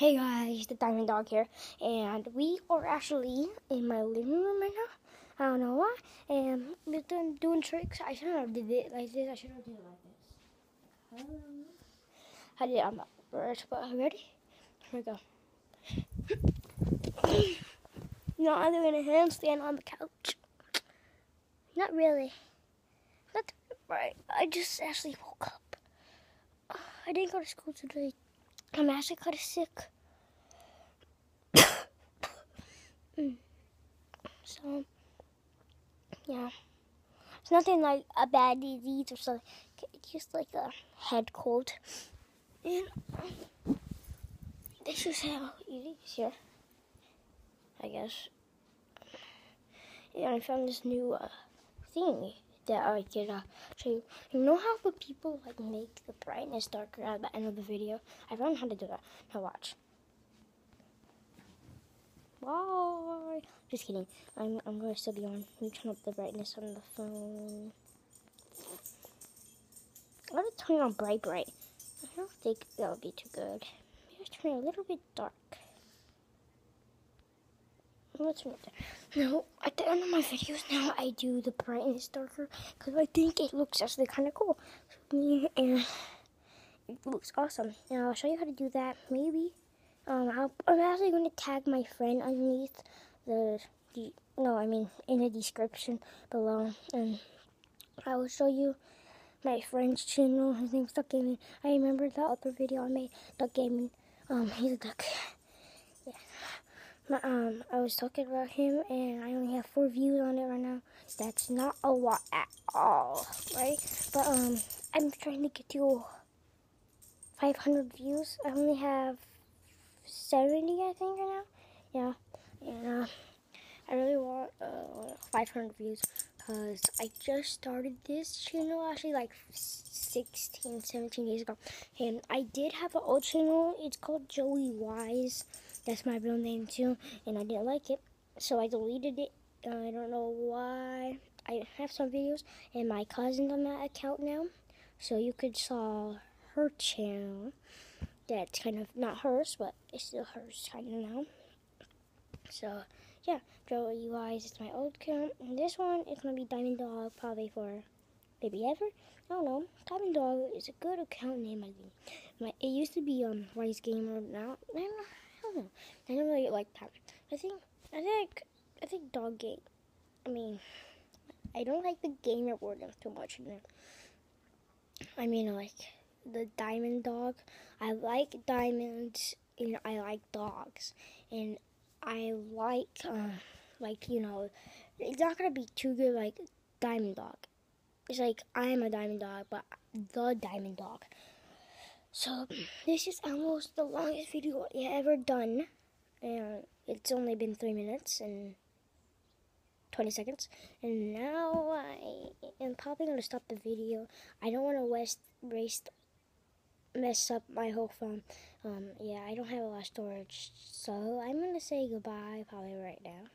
Hey guys, the Diamond Dog here, and we are actually in my living room right now. I don't know why, and we're doing, doing tricks. I shouldn't have did it like this. I should have did it like this. I did it on the first, but ready? Here we go. no, I'm doing a handstand on the couch. Not really. Not right. I just actually woke up. I didn't go to school today. I'm actually kind of sick. So, yeah. It's nothing like a bad disease or something. It's just like a head cold. And this is how it is here. I guess. Yeah, I found this new uh, thing that I could uh, show you. You know how the people like make the brightness darker at the end of the video? I found how to do that. Now watch. Bye. Just kidding. I'm I'm gonna still be on. Let me turn up the brightness on the phone. I'm gonna turn it on bright bright. I don't think that would be too good. Maybe turn it a little bit dark. Turn it there. No, at the end of my videos now, I do the brightness darker because I think it looks actually kind of cool. and it looks awesome. Now I'll show you how to do that. Maybe. Um, i am actually going to tag my friend underneath the, the no, I mean in the description below, and I will show you my friend's channel. His name's Duck Gaming. I remember the other video I made, Duck Gaming. Um, he's a duck. Yeah. Um, I was talking about him, and I only have four views on it right now. That's not a lot at all, right? But um, I'm trying to get to 500 views. I only have 70, I think, right now. Yeah, and uh, I really want uh, 500 views because I just started this channel actually like 16, 17 days ago. And I did have an old channel. It's called Joey Wise. That's my real name too. And I didn't like it. So I deleted it. I don't know why. I have some videos and my cousin's on that account now. So you could saw her channel. That's kind of not hers, but it's still hers kind of now. So yeah, Joey Wise is my old account. And this one is going to be Diamond Dog probably for maybe ever. I don't know. Diamond Dog is a good account name, I think. My, it used to be um Rice Gamer. Now, I don't, know, I don't know. I don't really like that. I think, I think, I think Dog Game. I mean, I don't like the gamer word too much in there. I mean, like the diamond dog. I like diamonds and I like dogs. And I like, uh, like, you know, it's not going to be too good like Diamond Dog. It's like, I'm a Diamond Dog, but the Diamond Dog. So, this is almost the longest video I ever done. And it's only been 3 minutes and 20 seconds. And now I am probably going to stop the video. I don't want to waste, waste mess up my whole phone. Um, yeah, I don't have a lot of storage, so I'm gonna say goodbye probably right now.